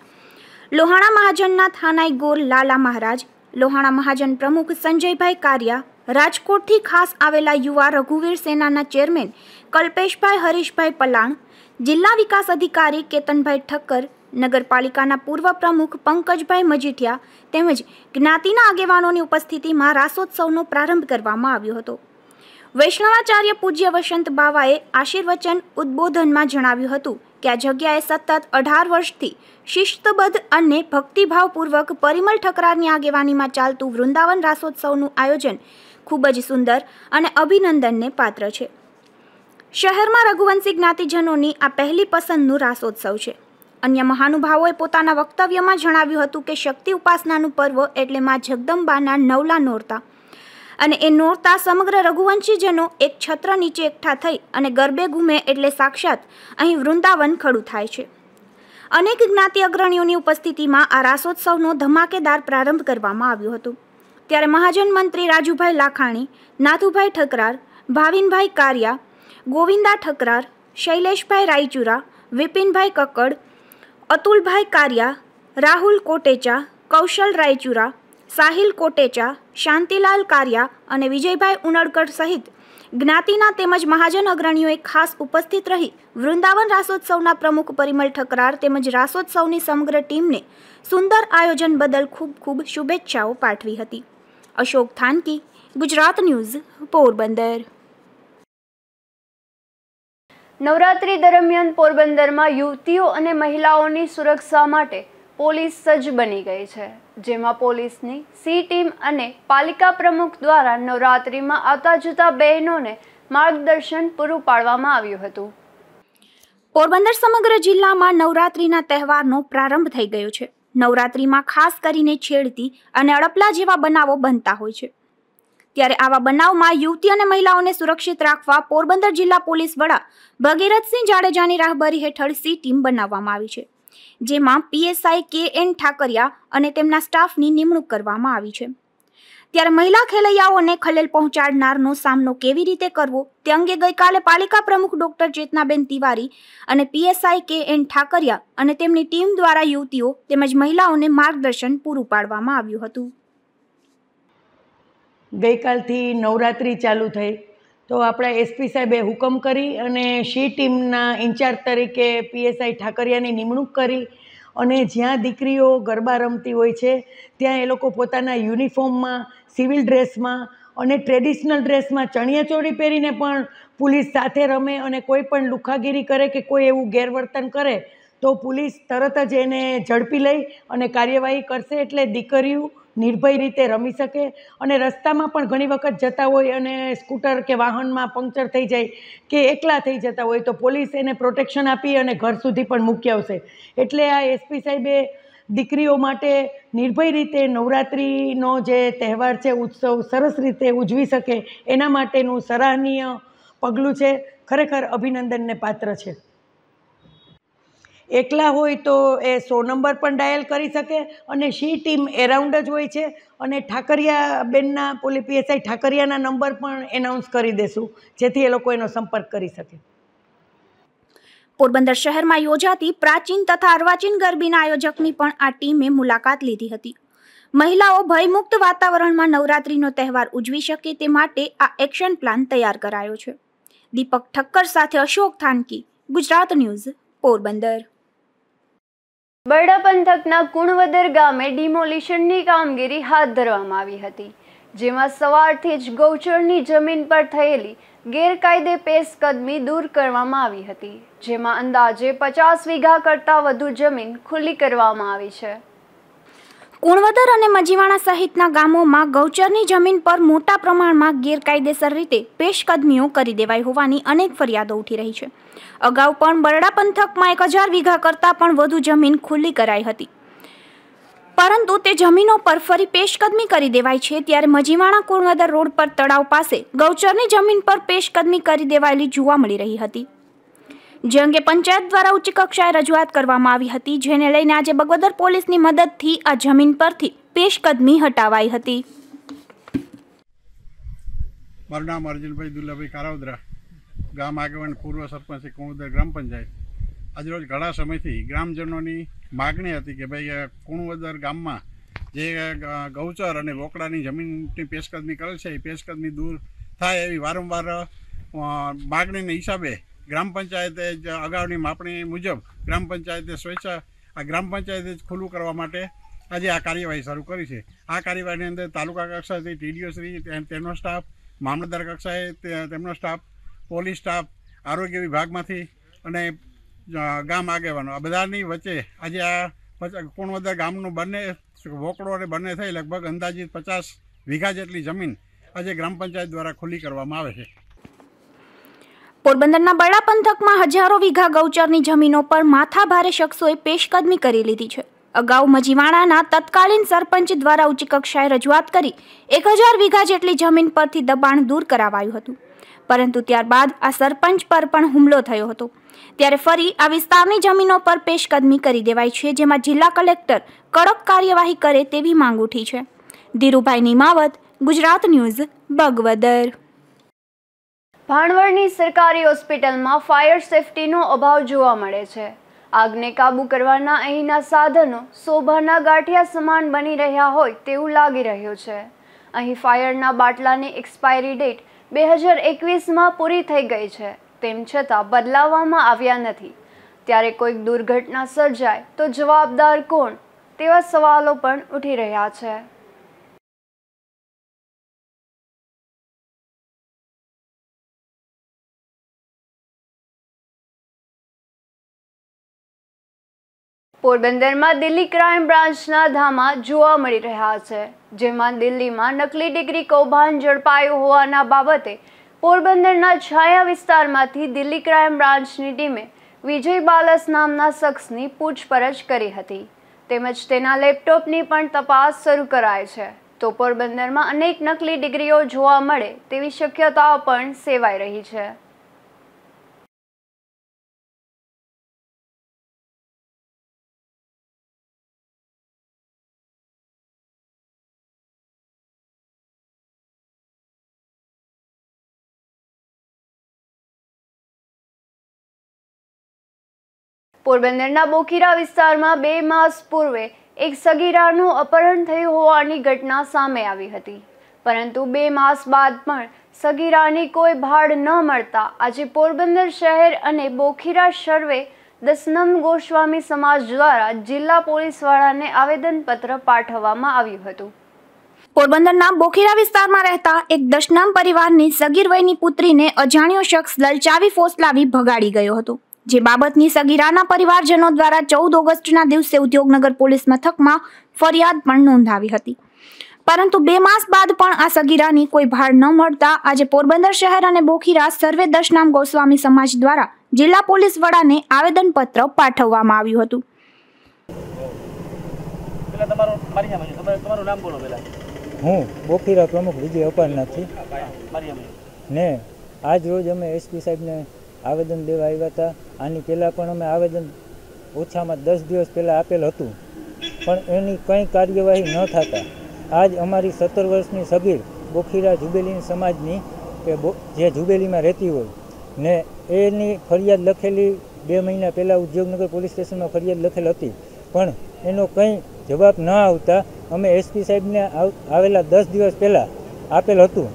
લોહાણા મહાજનના થાનાઈ ગોર લાલા મહારાજ, લોહાણા મહાજન પ્રમુખ સંજયભાઈ કારિયા, રાજકોટથી ખાસ આવેલા યુવા રઘુવીર સેનાના ચેરમેન કલ્પેશભાઈ હરીશભાઈ પલાણ, જિલ્લા વિકાસ અધિકારી કેતનભાઈ ઠક્કર નગરપાલિકાના પૂર્વ પ્રમુખ પંકજભાઈ મજીઠિયા તેમજ જ્ઞાતિના આગેવાનોની ઉપસ્થિતિમાં રાસોત્સવનો પ્રારંભ કરવામાં આવ્યો હતો. વૈષ્ણવાચાર્ય પૂજ્ય વસંત બાવાએ આશીર્વચન ઉદ્બોધનમાં જણાવ્યું હતું કે આ જગ્યાએ સતત અઢાર વર્ષથી શિસ્તબદ્ધ અને ભક્તિભાવપૂર્વક પરિમલ ઠકરારની આગેવાનીમાં ચાલતું વૃંદાવન રાસોત્સવનું આયોજન ખૂબ જ સુંદર અને અભિનંદનને પાત્ર છે. શહેરમાં રઘુવંશી જ્ઞાતિજનોની આ પહેલી પસંદનું રાસોત્સવ છે. અન્ય મહાનુભાવોએ પોતાના વક્તવ્યમાં જણાવ્યું હતું કે શક્તિ ઉપાસનાનું પર્વ એટલે માં જગદંબાના નવલા નોરતા. અને એ નોરતા સમગ્ર રઘુવંશીજનો એક છત્ર નીચે એકઠા થઈ અને ગરબે ઘૂમે એટલે સાક્ષાત અહીં વૃંદાવન ખડું થાય છે. અનેક જ્ઞાતિ અગ્રણીઓની ઉપસ્થિતિમાં આ રાસોત્સવનો ધમાકેદાર પ્રારંભ કરવામાં આવ્યો હતો. ત્યારે મહાજન મંત્રી રાજુભાઈ લાખાણી, નાથુભાઈ ઠકરાર, ભાવિનભાઈ કારિયા, ગોવિંદા ઠકરાર, શૈલેષભાઈ રાયચુરા, વિપિનભાઈ કક્કડ અતુલભાઈ કારિયા રાહુલ કોટેચા કૌશલ રાયચુરા સાહિલ કોટેચા શાંતિલાલ કારિયા અને વિજયભાઈ ઉનડકર સહિત જ્ઞાતિના તેમજ મહાજન અગ્રણીઓએ ખાસ ઉપસ્થિત રહી વૃંદાવન રાસોત્સવના પ્રમુખ પરિમલ ઠકરાર તેમજ રાસોત્સવની સમગ્ર ટીમને સુંદર આયોજન બદલ ખૂબ ખૂબ શુભેચ્છાઓ પાઠવી હતી. અશોક થાનકી, ગુજરાત ન્યૂઝ પોરબંદર. નવરાત્રી દરમિયાન પોરબંદરમાં યુવતીઓ અને મહિલાઓની સુરક્ષા માટે પોલીસ સજ્જ બની ગઈ છે, જેમાં પોલીસની સી ટીમ અને પાલિકા પ્રમુખ દ્વારા નવરાત્રીમાં આવતા જતા બહેનોને માર્ગદર્શન પૂરું પાડવામાં આવ્યું હતું. પોરબંદર સમગ્ર જિલ્લામાં નવરાત્રીના તહેવારનો પ્રારંભ થઈ ગયો છે. નવરાત્રીમાં ખાસ કરીને છેડતી અને અડપલા જેવા બનાવો બનતા હોય છે. ત્યારે આવા બનાવમાં યુવતી અને મહિલાઓને સુરક્ષિત રાખવા પોરબંદર જિલ્લા પોલીસ વડા ભગીરથસિંહ જાડેજાની રાહબરી હેઠળ સી ટીમ બનાવવામાં આવી છે, જેમાં પીએસઆઈ કે એન ઠાકરિયા અને તેમના સ્ટાફની નિમણૂક કરવામાં આવી છે. ત્યારે મહિલા ખેલૈયાઓને ખલેલ પહોંચાડનારનો સામનો કેવી રીતે કરવો તે અંગે ગઈકાલે પાલિકા પ્રમુખ ડોક્ટર ચેતનાબેન તિવારી અને પીએસઆઈ કે એન ઠાકરિયા અને તેમની ટીમ દ્વારા યુવતીઓ તેમજ મહિલાઓને માર્ગદર્શન પૂરું પાડવામાં આવ્યું હતું. ગઈકાલથી નવરાત્રિ ચાલુ થઈ. તો આપણા એસપી સાહેબે હુકમ કરી અને શી ટીમના ઇન્ચાર્જ તરીકે પીએસઆઈ ઠાકરિયાની નિમણૂક કરી અને જ્યાં દીકરીઓ ગરબા રમતી હોય છે, ત્યાં એ લોકો પોતાના યુનિફોર્મમાં, સિવિલ ડ્રેસમાં અને ટ્રેડિશનલ ડ્રેસમાં ચણિયાચોળી પહેરીને પણ પોલીસ સાથે રમે અને કોઈ પણ લુખાગીરી કરે કે કોઈ એવું ગેરવર્તન કરે, તો પોલીસ તરત જ એને ઝડપી લઈ અને કાર્યવાહી કરશે એટલે દીકરીઓ નિર્ભય રીતે રમી શકે અને રસ્તામાં પણ ઘણી વખત જતા હોય અને સ્કૂટર કે વાહનમાં પંક્ચર થઈ જાય કે એકલા થઈ જતા હોય તો પોલીસ એને પ્રોટેક્શન આપી અને ઘર સુધી પણ મૂકી આવશે. એટલે આ એસપી સાહેબે દીકરીઓ માટે નિર્ભય રીતે નવરાત્રિનો જે તહેવાર છે, ઉત્સવ સરસ રીતે ઉજવી શકે એના માટેનું સરાહનીય પગલું છે. ખરેખર અભિનંદનને પાત્ર છે. એકલા હોય તો એ સો નંબર પણ ડાયલ કરી શકે અને શી ટીમ એરાઉન્ડ જ હોય છે. અને ઠાકરિયા બેનના પોલી પીએસઆઈ ઠાકરિયાના નંબર પણ એનાઉન્સ કરી દેશું, જેથી એ લોકો એનો સંપર્ક કરી શકે. પોરબંદર શહેરમાં યોજાતી પ્રાચીન તથા અર્વાચીન ગરબીના આયોજકની પણ આ ટીમે મુલાકાત લીધી હતી. મહિલાઓ ભયમુક્ત વાતાવરણમાં નવરાત્રીનો તહેવાર ઉજવી શકે તે માટે આ એક્શન પ્લાન તૈયાર કરાયો છે. દીપક ઠક્કર સાથે અશોક થાનકી, ગુજરાત ન્યૂઝ, પોરબંદર. બરડા પંથકના કુણવદર ગામે ડિમોલિશનની કામગીરી હાથ ધરવામાં આવી હતી, જેમાં સવારથી જ ગૌચરની જમીન પર થયેલી ગેરકાયદે પેશકદમી દૂર કરવામાં આવી હતી, જેમાં અંદાજે પચાસ વીઘા કરતાં વધુ જમીન ખુલ્લી કરવામાં આવી છે. કુણવદર અને મજીવાણા સહિતના ગામોમાં ગૌચરની જમીન પર મોટા પ્રમાણમાં ગેરકાયદેસર રીતે પેશકદમીઓ કરી દેવાઈ હોવાની અનેક ફરિયાદો ઉઠી રહી છે. અગાઉ પણ બરડા પંથકમાં એક હજાર વીઘા કરતાં પણ વધુ જમીન ખુલ્લી કરાઈ હતી. પરંતુ તે જમીનો પર ફરી પેશકદમી કરી દેવાય છે ત્યારે મજીવાણા કુણવદર રોડ પર તળાવ પાસે ગૌચરની જમીન પર પેશકદમી કરી દેવાયેલી જોવા મળી રહી હતી. જે અંગે પંચાયત દ્વારા ઉચ્ચ કક્ષાએ રજૂઆત કરવામાં આવી હતી, જેને લઈને આજે બગવદર પોલીસની મદદથી આ જમીન પરથી પેશકદમી હટાવાઈ હતી. મારું નામ અર્જુનભાઈ દુલ્લાભાઈ કારાવદરા ગામ આગેવાન પૂર્વ સરપંચ કુણુદર ગ્રામ પંચાયત. આજરોજ ઘણા સમયથી ગ્રામજનોની માગણી હતી કે ભાઈ કુણવદર ગામમાં જે ગૌચર અને વોકડાની જમીનની પેશકદમી કરેલ છે, એ પેશકદમી દૂર થાય એવી વારંવાર માગણીના હિસાબે ગ્રામ પંચાયતે જ અગાઉની માપણી મુજબ ગ્રામ પંચાયતે સ્વેચ્છા આ ગ્રામ પંચાયતે ખુલ્લું કરવા માટે આજે આ કાર્યવાહી શરૂ કરી છે. આ કાર્યવાહીની અંદર તાલુકા કક્ષાથી ટીડીઓ શ્રી તેનો સ્ટાફ, મામલતદાર કક્ષાએ તેમનો સ્ટાફ, પોલીસ સ્ટાફ, આરોગ્ય વિભાગમાંથી અને ગામ આગેવાનો. આ બધાની વચ્ચે આજે આ કુણવદર ગામનું બંને વોકડો અને બંને થઈ લગભગ અંદાજિત પચાસ વીઘા જેટલી જમીન આજે ગ્રામ પંચાયત દ્વારા ખુલ્લી કરવામાં આવે છે. પોરબંદરના બરડા પંથકમાં હજારો વીઘા ગૌચરની જમીનો પર માથાભારે શખ્સોએ પેશકદમી કરી લીધી છે. અગાઉ મજીવાણાના તત્કાલીન સરપંચ દ્વારા ઉચ્ચ કક્ષાએ રજૂઆત કરી એક હજાર વીઘા જેટલી જમીન પરથી દબાણ દૂર કરાવાયું હતું. પરંતુ ત્યારબાદ આ સરપંચ પર પણ હુમલો થયો હતો. ત્યારે ફરી આ વિસ્તારની જમીનો પર પેશકદમી કરી દેવાઈ છે, જેમાં જિલ્લા કલેક્ટર કડક કાર્યવાહી કરે તેવી માંગ ઉઠી છે. ધીરુભાઈ નિમાવત, ગુજરાત ન્યૂઝ, બગવદર. ભાણવડની સરકારી હોસ્પિટલમાં ફાયર સેફટીનો અભાવ જોવા મળે છે. આગને કાબૂ કરવાના અહીંના સાધનો શોભાના ગાંઠિયા સમાન બની રહ્યા હોય તેવું લાગી રહ્યું છે. અહીં ફાયરના બાટલાની એક્સપાયરી ડેટ બે હજાર એકવીસમાં પૂરી થઈ ગઈ છે. તેમ છતાં બદલાવવામાં આવ્યા નથી. ત્યારે કોઈક દુર્ઘટના સર્જાય તો જવાબદાર કોણ? તેવા સવાલો પણ ઉઠી રહ્યા છે. પોરબંદરમાં દિલ્હી ક્રાઇમ બ્રાન્ચના ધામા જોવા મળી રહ્યા છે, જેમાં દિલ્હીમાં નકલી ડિગ્રી કૌભાંડ ઝડપાયું હોવાના બાબતે પોરબંદરના છાયા વિસ્તારમાંથી દિલ્હી ક્રાઇમ બ્રાન્ચની ટીમે વિજય બાલસ નામના શખ્સની પૂછપરછ કરી હતી. તેમજ તેના લેપટોપની પણ તપાસ શરૂ કરાય છે. તો પોરબંદરમાં અનેક નકલી ડિગ્રીઓ જોવા મળે તેવી શક્યતાઓ પણ સેવાઈ રહી છે. પોરબંદરના બોખીરા વિસ્તારમાં બે માસ પૂર્વે એક સગીરાનું અપહરણ થયું હોવાની ઘટના સામે આવી હતી. પરંતુ બે માસ બાદ પણ સગીરાની કોઈ ભાડ ન મળતા આજે પોરબંદર શહેર અને બોખીરા સર્વે દસનમ ગોસ્વામી સમાજ દ્વારા જિલ્લા પોલીસ વડાને આવેદનપત્ર પાઠવવામાં આવ્યું હતું. પોરબંદરના બોખીરા વિસ્તારમાં રહેતા એક દશનામ પરિવારની સગીર વયની પુત્રીને અજાણ્યો શખ્સ લલચાવી ફોસલાવી ભગાડી ગયો હતો. જે બાબતની સગીરાના પરિવારજનો દ્વારા ચૌદ ઓગસ્ટના દિવસે ઉદ્યોગનગર પોલીસ મથકમાં ફરિયાદ પણ નોંધાવી હતી. પરંતુ બે માસ બાદ પણ આ સગીરાની કોઈ ભાડ ન મળતા આજે પોરબંદર શહેર અને બોખીરા સર્વે દશનામ ગોસ્વામી સમાજ દ્વારા જિલ્લા પોલીસ વડાને આવેદનપત્ર પાઠવવામાં આવ્યું હતું. હું બોખીરા પ્રમુખ વિજય અપારનાથથી ને આજ રોજ અમે એસપી સાહેબને આવેદન દેવા આવ્યા હતા. આની પહેલાં પણ અમે આવેદન ઓછામાં દસ દિવસ પહેલાં આપેલ હતું. પણ એની કંઈ કાર્યવાહી ન થતાં. આજ અમારી સત્તર વર્ષની સગીર બોખીરા જુબેલી સમાજની કે જે જુબેલીમાં રહેતી હોય, ને એની ફરિયાદ લખેલી બે મહિના પહેલાં ઉદ્યોગનગર પોલીસ સ્ટેશનમાં ફરિયાદ લખેલ હતી. પણ એનો કંઈ જવાબ ન આવતા અમે એસપી સાહેબને આવેલા દસ દિવસ પહેલાં આપેલ હતું.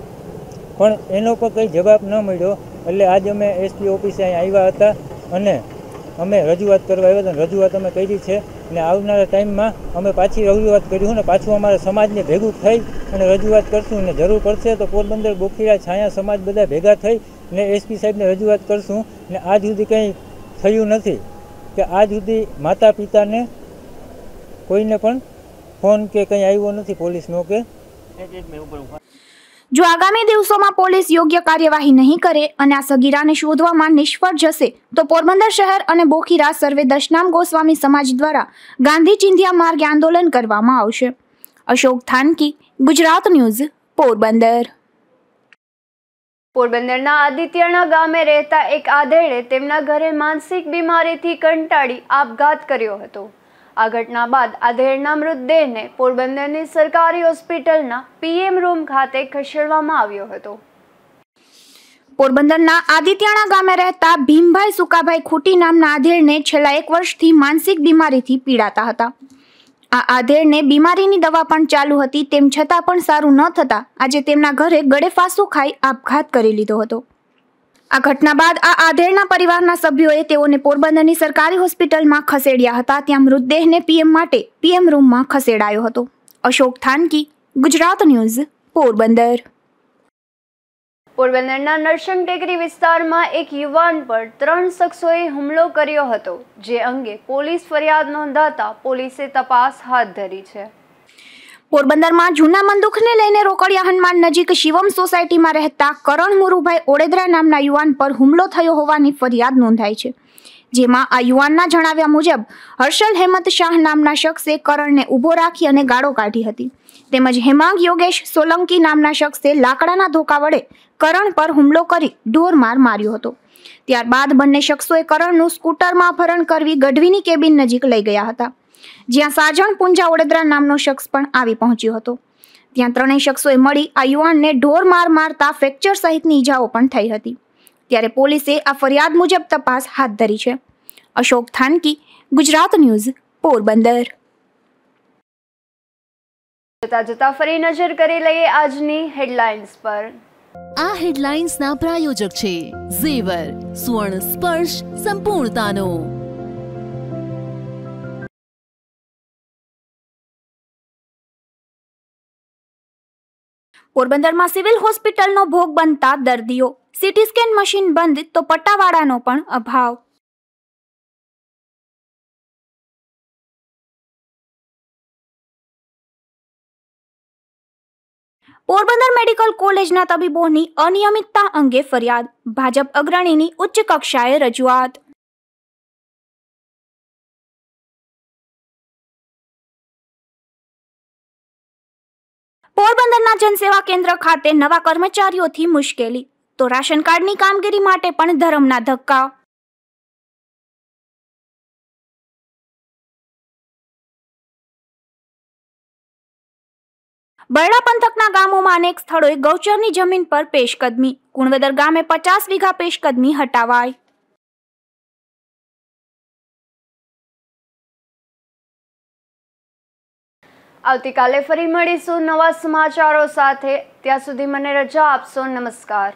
પણ એનો પણ કંઈ જવાબ ન મળ્યો. એટલે આજે અમે એસપી ઓફિસે અહીં આવ્યા હતા અને અમે રજૂઆત કરવા આવ્યા હતા. રજૂઆત અમે કરી છે ને આવનારા ટાઈમમાં અમે પાછી રજૂઆત કરીશું ને પાછું અમારા સમાજને ભેગું થઈ અને રજૂઆત કરશું ને જરૂર પડશે તો પોરબંદર, બોખીરા, છાયા સમાજ બધા ભેગા થઈ ને એસપી સાહેબને રજૂઆત કરશું ને આજ સુધી કંઈ થયું નથી કે આજ સુધી માતા પિતાને કોઈને પણ ફોન કે કંઈ આવ્યો નથી, પોલીસનો કે? જો આગામી દિવસોમાં પોલીસ યોગ્ય કાર્યવાહી નહીં કરે અને આ સગીરાને શોધવામાં નિષ્ફળ જશે, તો પોરબંદર શહેર અને બોખીરા સર્વે દશનામ ગોસ્વામી સમાજ દ્વારા ગાંધી ચિંધ્યા માર્ગે આંદોલન કરવામાં આવશે. અશોક થાનકી, ગુજરાત ન્યૂઝ, પોરબંદર. પોરબંદરના આદિત્યના ગામે રહેતા એક આધેડે તેમના ઘરે માનસિક બીમારીથી કંટાળી આપઘાત કર્યો હતો. આ ઘટના બાદ આધેડના મૃતદેહને પોરબંદરની સરકારી હોસ્પિટલના પીએમ રૂમ ખાતે ખસેડવામાં આવ્યો હતો. પોરબંદરના આદિત્યાણા ગામે રહેતા ભીમભાઈ સુકાભાઈ ખૂટી નામના આધેડને છેલ્લા એક વર્ષથી માનસિક બીમારીથી પીડાતા હતા. આ આધેડને બીમારીની દવા પણ ચાલુ હતી, તેમ છતાં પણ સારું ન થતાં આજે તેમના ઘરે ગળે ફાંસો ખાઈ આપઘાત કરી લીધો હતો. આ ઘટના બાદ આ આધેડના પરિવારના સભ્યોએ તેઓને પોરબંદરની સરકારી હોસ્પિટલમાં ખસેડ્યા હતા. ત્યાં મૃતદેહને પીએમ માટે પીએમ રૂમમાં ખસેડાયો હતો. અશોક થાનકી, ગુજરાત ન્યૂઝ, પોરબંદર. પોરબંદરના નરસંગ ટેકરી વિસ્તારમાં એક યુવાન પર ત્રણ શખ્સોએ હુમલો કર્યો હતો, જે અંગે પોલીસ ફરિયાદ નોંધાતા પોલીસે તપાસ હાથ ધરી છે. પોરબંદરમાં જૂના મંદુખને લઈને રોકડિયા હનુમાન નજીક શિવમ સોસાયટીમાં રહેતા કરણ મુરુભાઈ ઓડેદરા નામના યુવાન પર હુમલો થયો હોવાની ફરિયાદ નોંધાઈ છે. જેમાં આ યુવાનના જણાવ્યા મુજબ, હર્ષલ હેમંત શાહ નામના શખ્સે કરણને ઊભો રાખી અને ગાળો કાઢી હતી. તેમજ હેમાંગ યોગેશ સોલંકી નામના શખ્સે લાકડાના ધોકા વડે કરણ પર હુમલો કરી ઢોરમાર માર્યો હતો. ત્યારબાદ બંને શખ્સોએ કરણનું સ્કૂટરમાં અપહરણ કરવી ગઢવીની કેબિન નજીક લઈ ગયા હતા. જ્યાં સાજણ પુંજા વડોદરા નામનો શખ્સ પણ આવી પહોંચ્યો હતો. ત્યાં ત્રણેય શખ્સોએ મળી આ યુવાનને ઢોર માર મારતા ફ્રેક્ચર સહિતની ઈજાઓ પણ થઈ હતી. ત્યારે પોલીસે આ ફરિયાદ મુજબ તપાસ હાથ ધરી છે. અશોક થાનકી ગુજરાત ન્યૂઝ પોરબંદર. જતા જતા ફરી નજર કરી લઈએ આજની હેડલાઇન્સ પર. આ હેડલાઇન્સના પ્રાયોજક છે ઝેવર સુવર્ણ સ્પર્શ સંપૂર્ણતાનો. પોરબંદરમાં સિવિલ હોસ્પિટલનો ભોગ બનતા દર્દીઓ. સીટી સ્કેન મશીન બંધ તો પટ્ટાવાળાનો પણ અભાવ. પોરબંદર મેડિકલ કોલેજના તબીબોની અનિયમિતતા અંગે ફરિયાદ. ભાજપ અગ્રણીની ઉચ્ચ કક્ષાએ રજૂઆત. પોરબંદરના જનસેવા કેન્દ્ર ખાતે નવા કર્મચારીઓથી મુશ્કેલી. તો રાશન કાર્ડની કામગીરી માટે પણ ધરમના ધક્કા. બરડા પંથકના ગામોમાં અનેક સ્થળોએ ગૌચરની જમીન પર પેશકદમી. કુણવેદર ગામે પચાસ વીઘા પેશકદમી હટાવાય. આવતીકાલે ફરી મળીશું નવા સમાચારો સાથે. ત્યાં સુધી મને રજા આપશો. નમસ્કાર.